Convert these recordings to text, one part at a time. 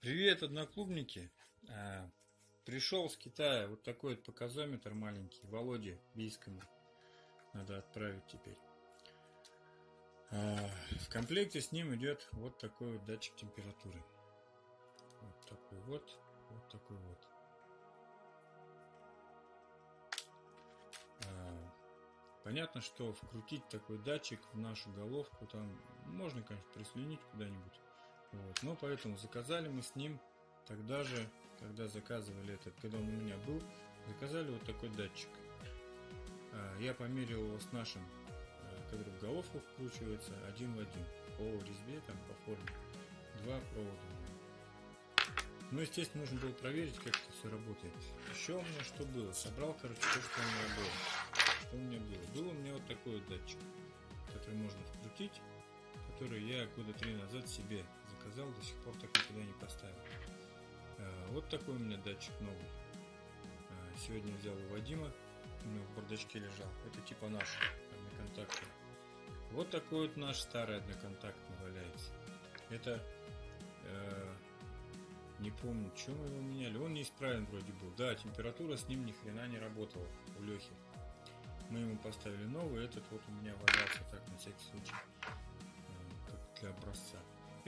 Привет, одноклубники! А, пришел с Китая вот такой вот показометр маленький, Володе Бийскому. Надо отправить теперь. А, в комплекте с ним идет вот такой вот датчик температуры. Вот такой вот, вот такой вот. А, понятно, что вкрутить такой датчик в нашу головку, там можно, конечно, прислюнить куда-нибудь. Вот. Но поэтому заказали мы с ним тогда же, когда заказывали этот, когда он у меня был, заказали вот такой датчик. А, я померил его с нашим, э, который в головку вкручивается, один в один. По резьбе, там, по форме. Два провода. Ну, естественно, нужно было проверить, как это все работает. Еще у меня что было? Собрал, короче, то, что у меня было. Что у меня было? Был у меня вот такой вот датчик, который можно вкрутить который я года три назад себе заказал, до сих пор так никуда не поставил. А, вот такой у меня датчик новый. А, сегодня взял у Вадима, у него в бардачке лежал. Это типа наш одноконтактный. Вот такой вот наш старый одноконтактный валяется. Это э, не помню, что мы его меняли. Он неисправен вроде был. Да, температура с ним ни хрена не работала у Лехи. Мы ему поставили новый, этот вот у меня валялся так на всякий случай.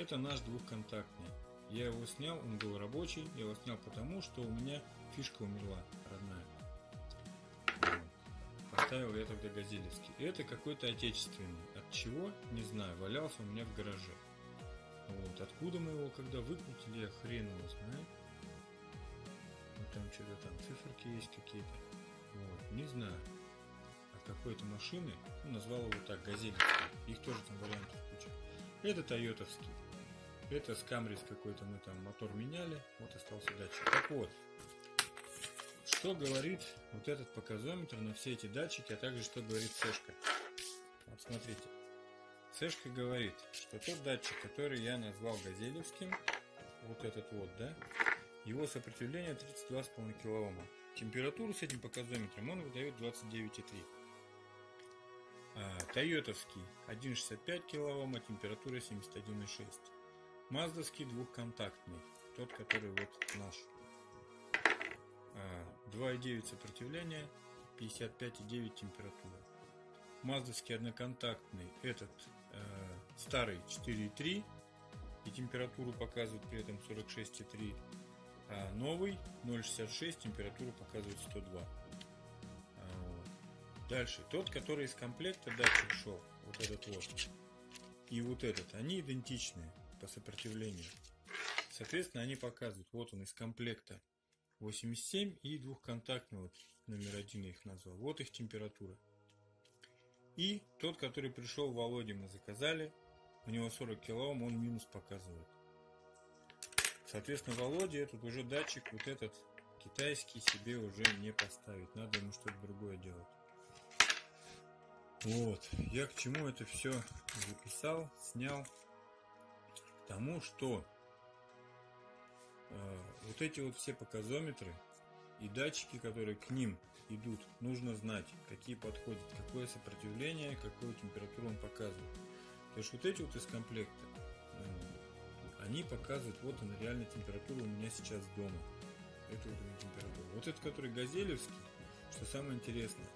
Это наш двухконтактный. Я его снял, он был рабочий, я его снял потому, что у меня фишка умерла родная. Поставил я тогда газелевский. Это какой-то отечественный. От чего? Не знаю. Валялся у меня в гараже. Вот. Откуда мы его когда выкрутили, я хрен его знаю. Вот там что-то там циферки есть какие-то. Вот. Не знаю. От какой-то машины. Ну, назвал его так, газелевский. Их тоже там вариантов куча. Это тойотовский. Это с Камрис какой-то мы там мотор меняли. Вот остался датчик. Так вот, что говорит вот этот показометр на все эти датчики, а также что говорит Сэшка. Вот смотрите. Сэшка говорит, что тот датчик, который я назвал газелевским, вот этот вот, да, его сопротивление 32,5 кОм. Температуру с этим показометром он выдает 29,3 а, Тойотовский 1,65 кОм, а температура 71,6. Маздовский двухконтактный, тот, который вот наш. 2,9 а, сопротивления, 55,9 температура. Маздовский одноконтактный, этот э, старый 4,3 и температуру показывает при этом 46,3, а новый 0,66 температуру показывает 102. Дальше, тот, который из комплекта датчик шел, вот этот вот, и вот этот, они идентичны по сопротивлению. Соответственно, они показывают, вот он из комплекта 87 и двухконтактный, вот номер один я их назвал. Вот их температура. И тот, который пришел Володе, мы заказали, у него 40 килоом, он минус показывает. Соответственно, Володе этот уже датчик, вот этот китайский себе уже не поставить. Надо ему что-то другое делать. Вот, я к чему это все записал, снял, тому, что э, вот эти вот все показометры и датчики, которые к ним идут, нужно знать, какие подходят, какое сопротивление, какую температуру он показывает. То есть вот эти вот из комплекта, э, они показывают, вот она реальная температура у меня сейчас дома. Это вот она температура. Вот этот, который газелевский, что самое интересное,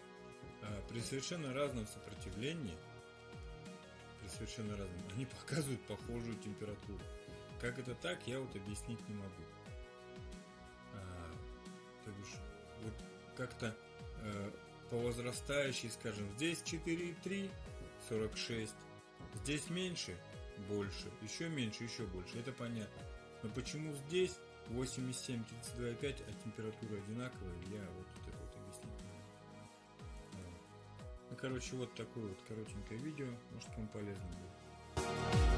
а, при совершенно разном сопротивлении, совершенно разном, они показывают похожую температуру. Как это так, я вот объяснить не могу. А, то бишь, вот как-то э, по возрастающей, скажем, здесь 4,3, 46, здесь меньше, больше, еще меньше, еще больше, это понятно. Но почему здесь 87, 32,5, а температура одинаковая, я вот это Ну, короче, вот такое вот коротенькое видео. Может, вам полезно будет.